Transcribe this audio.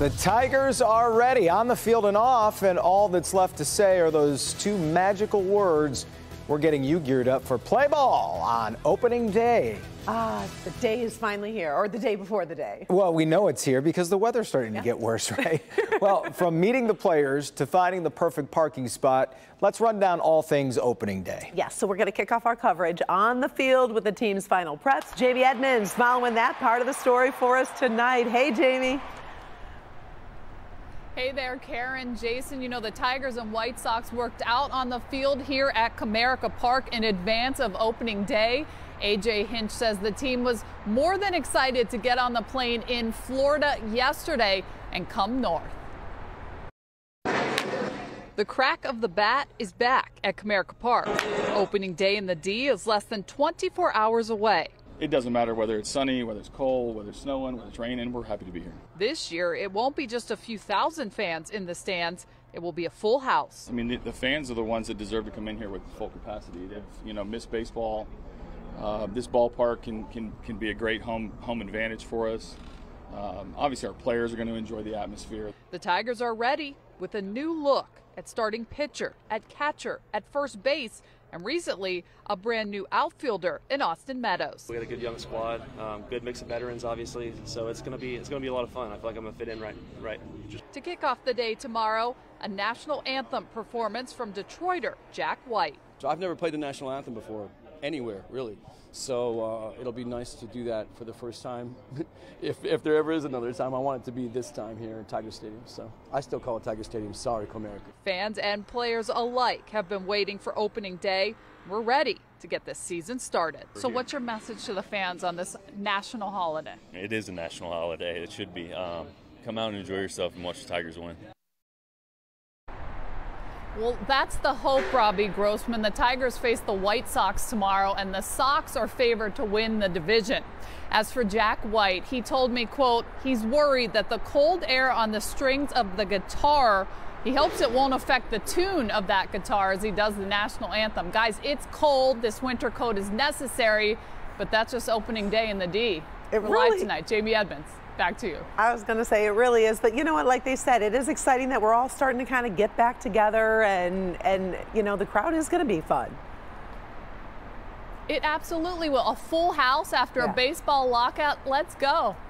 The Tigers are ready on the field and off, and all that's left to say are those two magical words. We're getting you geared up for play ball on opening day. Ah, the day is finally here, or the day before the day. Well, we know it's here because the weather's starting to get worse, right? well, from meeting the players to finding the perfect parking spot, let's run down all things opening day. Yes, so we're going to kick off our coverage on the field with the team's final preps. Jamie Edmonds following that part of the story for us tonight. Hey, Jamie. Hey there, Karen, Jason. You know, the Tigers and White Sox worked out on the field here at Comerica Park in advance of opening day. AJ Hinch says the team was more than excited to get on the plane in Florida yesterday and come north. The crack of the bat is back at Comerica Park. Opening day in the D is less than 24 hours away it doesn't matter whether it's sunny, whether it's cold, whether it's snowing, whether it's raining, we're happy to be here. This year, it won't be just a few thousand fans in the stands. It will be a full house. I mean, the, the fans are the ones that deserve to come in here with full capacity. They've, you know, missed baseball. Uh, this ballpark can, can, can be a great home home advantage for us. Um, obviously, our players are going to enjoy the atmosphere. The Tigers are ready with a new look at starting pitcher, at catcher, at first base, and recently a brand new outfielder in Austin Meadows. We got a good young squad, um, good mix of veterans, obviously. So it's gonna be it's gonna be a lot of fun. I feel like I'm gonna fit in right right. Just to kick off the day tomorrow, a national anthem performance from Detroiter Jack White. So I've never played the national anthem before anywhere, really. So uh, it'll be nice to do that for the first time. if, if there ever is another time, I want it to be this time here in Tiger Stadium. So I still call it Tiger Stadium. Sorry, Comerica. Fans and players alike have been waiting for opening day. We're ready to get this season started. So, what's your message to the fans on this national holiday? It is a national holiday. It should be. Um, come out and enjoy yourself and watch the Tigers win. Well, that's the hope, Robbie Grossman. The Tigers face the White Sox tomorrow, and the Sox are favored to win the division. As for Jack White, he told me, quote, he's worried that the cold air on the strings of the guitar, he hopes it won't affect the tune of that guitar as he does the national anthem. Guys, it's cold. This winter coat is necessary, but that's just opening day in the D. It really, live tonight. Jamie Edmonds back to you. I was going to say it really is, but you know what? Like they said, it is exciting that we're all starting to kind of get back together, and and you know the crowd is going to be fun. It absolutely will. A full house after yeah. a baseball lockout. Let's go.